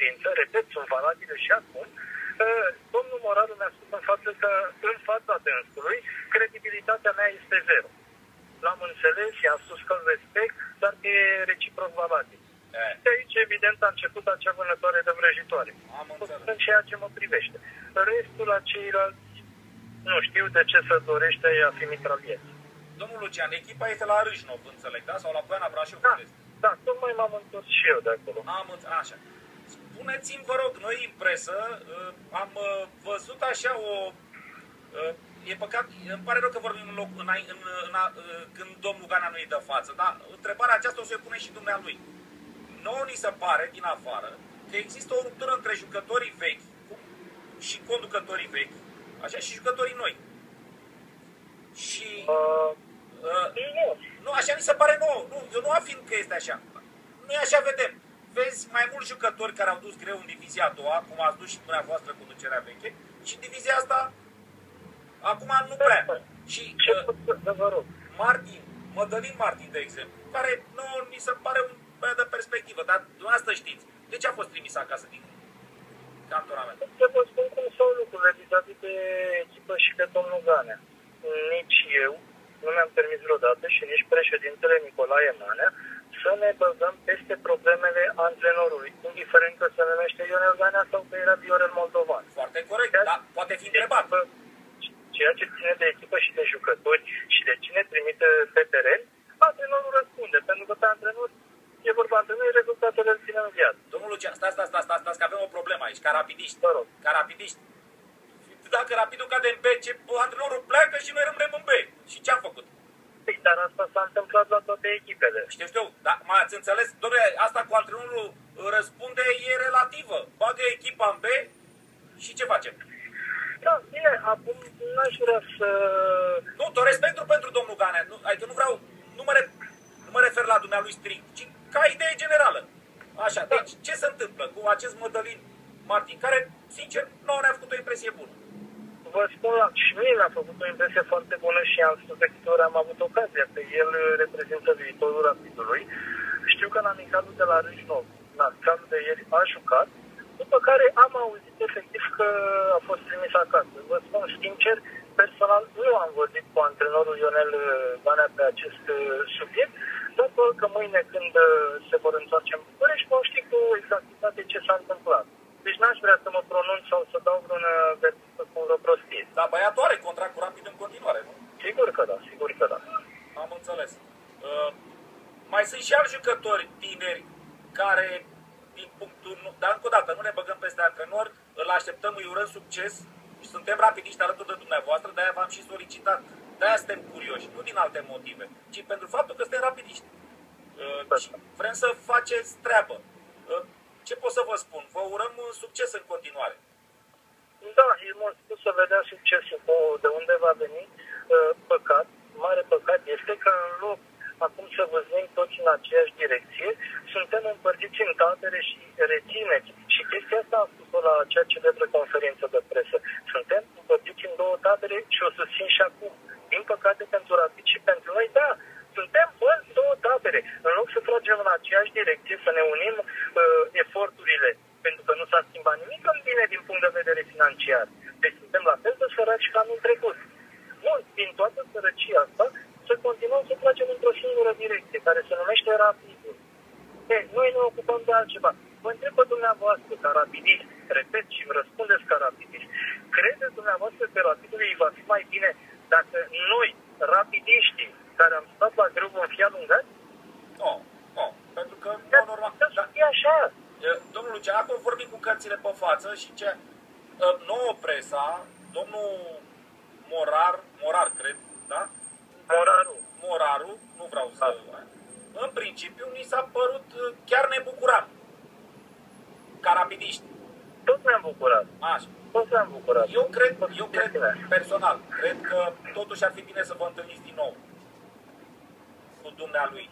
conferință, repet, sunt valabile și acum, uh, domnul Moraru mi-a spus în față că în fața dânsului credibilitatea mea este zero. L-am înțeles și am spus că îl respect, dar că e reciproc valabil. Eh, De aici, evident, a început acea vânătoare de vrăjitoare. am înțeles. În ceea ce mă privește. Restul la ceilalți, nu știu de ce să dorește a fi mitraliet. Domnul Lucian, echipa este la Râșnov, înțeleg, da? Sau la Poiana Brașov? Da, unde este? da, tocmai m-am întors și eu de acolo. Am înțeles, așa. Spuneți-mi, vă rog, noi în presă uh, am uh, văzut așa o... uh, E păcat, îmi pare rău că vorbim în loc, în, în, în, uh, când domnul Gana nu-i dă față, dar întrebarea aceasta o să o pune și dumnealui. Nouă ni se pare, din afară, că există o ruptură între jucătorii vechi și conducătorii vechi, așa, și jucătorii noi. Și Uh, uh, nu, nu, așa mi se pare nouă. Nu, eu nu afirm că este așa. Nu e așa, vedem. Vezi mai mulți jucători care au dus greu în divizia a doua, cum ați dus și dumneavoastră conducerea veche, și în divizia asta, acum nu prea. Și ce uh, pot să să vă rog? Martin, Mădălin Martin, de exemplu, care nu mi se pare un băiat de perspectivă, dar dumneavoastră știți. De ce a fost trimis acasă din cantonament? Să vă spun cum stau lucrurile vis-a-vis de echipă și de domnul Ganea. Nici eu nu mi-am permis vreodată și nici președintele Nicolae Manea să ne băgăm peste problemele antrenorului, indiferent că se numește Ionel Ganea sau că era Viorel Moldovan. Foarte corect, dar poate fi întrebat. Echipă, ceea ce ține de echipă și de jucători și de cine trimite pe teren, antrenorul răspunde, pentru că pe antrenor e vorba de noi, rezultatele îl ține în viață. Domnul Lucian, stați, stați, stați, stați, stați, că avem o problemă aici, ca rapidiști. Vă rog. Ca rapidiști. Dacă rapidul cade în B, ce, antrenorul pleacă și noi rămânem în B. Și ce am făcut? Păi, dar asta s-a întâmplat la toate echipele. Știu, știu, dar m-ați înțeles? Dom'le, asta cu antrenorul răspunde e relativă. Bagă echipa în B și ce facem? Da, bine, acum n-aș vrea să... Nu, tot respectul pentru domnul Ganea. Nu, adică nu vreau, nu mă, re, nu mă refer la dumnealui strict, ci ca idee generală. Așa, deci ce se întâmplă cu acest Mădălin Martin, care, sincer, nouă ne-a făcut o impresie bună. Vă spun, la, și mie mi-a făcut o impresie foarte bună și am spus de câte ori am avut ocazia, că el reprezintă viitorul rapidului. Știu că în amicalul de la Râșnov, în amicalul de ieri, a jucat, după care am auzit efectiv că a fost trimis acasă. Vă spun sincer, personal nu am vorbit cu antrenorul Ionel Banea pe acest uh, subiect, dar probabil că mâine când uh, se vor întoarce în București vom ști cu exactitate ce s-a întâmplat. Deci n-aș vrea să mă pronunț sau să dau vreun uh, verdict să spun vreo prostie. Dar băiatul are contract cu rapid în continuare, nu? Sigur că da, sigur că da. Am înțeles. Uh, mai sunt și alți jucători tineri care, din punctul... nu- Dar încă o dată, nu ne băgăm peste antrenor, îl așteptăm, îi urăm succes și suntem rapidiști alături de dumneavoastră, de-aia v-am și solicitat. De-aia suntem curioși, nu din alte motive, ci pentru faptul că suntem rapidiști. Uh, și vrem să faceți treabă. Uh, ce pot să vă spun? Vă urăm uh, succes în continuare. Da, e mult spus să vedea succesul cu de unde va veni. Uh, Păcat, mare păcat este că în loc acum să văzim toți în aceeași direcție, suntem împărțiți în tabere și rețineți. Și chestia asta am spus-o la ceea ce de conferință de presă. Suntem împărțiți în două tabere și o susțin și acum. Din păcate pentru Rapid și pentru noi, da, suntem în două tabere. În loc să tragem în aceeași direcție, să ne unim uh, eforturile, pentru că nu s-a schimbat nimic în bine din punct de vedere financiar. Deci suntem la fel de săraci ca anul trecut. Bun, din toată sărăcia asta, să continuăm să tragem într-o singură direcție, care se numește Rapidul. Ei, noi ne ocupăm de altceva. Vă întreb pe dumneavoastră, ca rapidist, repet și îmi răspundeți ca rapidist, credeți dumneavoastră că rapidului va fi mai bine dacă noi, rapidiștii, care am stat la greu, vom fi alungați? Nu, nu, pentru că, Dar nu, normal, să da, fie așa. E, Domnul Lucian, acum vorbim cu cărțile pe față și ce e, nouă presa, domnul Morar, Morar, cred, da? Morarul. Moraru, nu vreau să... În principiu, ni s-a părut, e, chiar ne bucuram, ca rapidiști. Toți ne-am bucurat. Așa. Toți ne-am bucurat. Eu cred, Toți eu cred suntem personal, cred că totuși ar fi bine să vă întâlniți din nou cu dumnealui.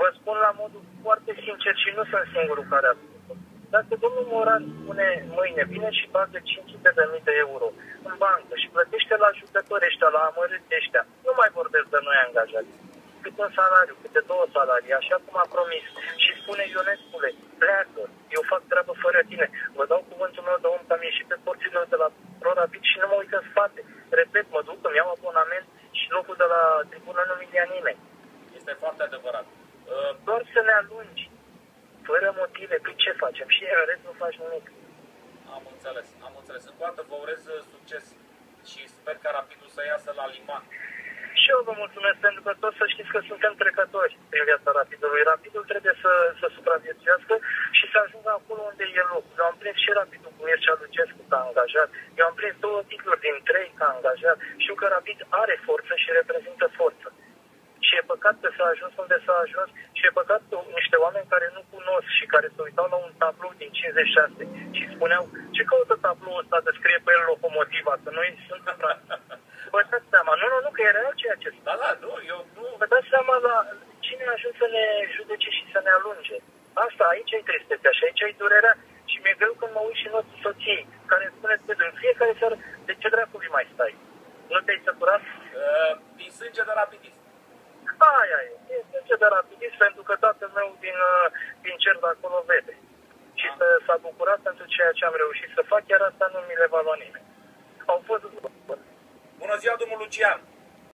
Vă spun la modul foarte sincer și nu sunt singurul care a spus Dacă domnul Moran spune mâine, vine și bagă 500 de mii de euro în bancă și plătește la jucători ăștia, la amărâți ăștia, nu mai vorbesc de noi angajați. Cât un salariu, câte două salarii, așa cum a promis. Și spune Ionescule, pleacă, eu fac treabă fără tine. Vă dau cuvântul meu de om că am ieșit pe porțile de la ProRapid și nu mă uit în spate. Repet, mă duc, îmi iau abonament și locul de la tribună nu mi-a nimeni. Este foarte adevărat. Uh, Doar să ne alungi, fără motive, pe ce facem? Și în rest nu faci nimic. am înțeles, am înțeles. Încă o dată vă urez uh, succes și sper ca rapidul să iasă la liman. Și eu vă mulțumesc pentru că toți să știți că suntem trecători prin viața Rapidului. Rapidul trebuie să, să supraviețuiască și să ajungă acolo unde e loc. Eu am prins și Rapidul cu Mircea Lucescu ca angajat. Eu am prins două titluri din trei ca angajat. Știu că Rapid are forță și reprezintă forță. Și e păcat că s-a ajuns unde s-a ajuns și e păcat că niște oameni care nu cunosc și care se uitau la un tablou din 56 și spuneau ce caută tabloul ăsta de scrie pe el locomotiva, că noi suntem Vă dați seama, nu, nu, nu, că e real ceea ce spun. Da, da, nu, eu nu... Vă dați seama la cine a ajuns să ne judece și să ne alunge. Asta, aici ai tristețea și aici ai durerea și mi-e greu când mă uit și în ochii soției, care îmi spune pe în fiecare seară, de ce dracului mai stai? Nu te-ai săturat? Uh, din sânge de rapidist. Aia e, e sânge de rapidist pentru că tatăl meu din, uh, din cer de acolo vede. Și Ah. să- s-a bucurat pentru ceea ce am reușit să fac, iar asta nu mi le va lua nimeni. Au fost Bună ziua, domnul Lucian!